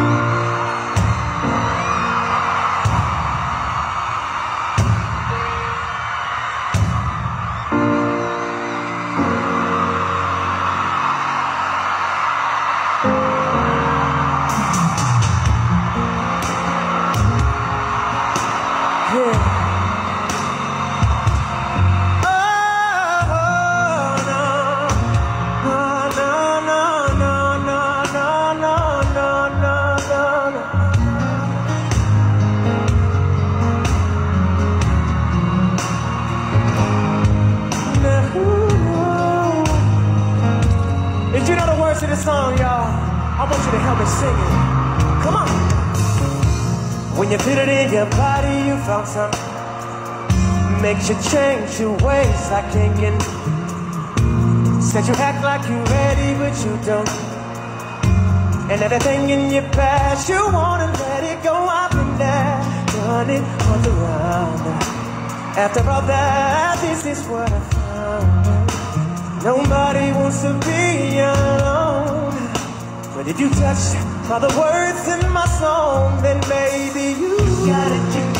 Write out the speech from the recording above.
Bye. I want you to help me sing it. Come on. When you feel it in your body, you found something. Makes you change your ways. Can't get. Said you act like you're ready, but you don't. And everything in your past, you wanna let it go. I've been there, done it all around. After all that, this is what I found. Nobody wants to be you touch by the words in my song, then maybe you got it.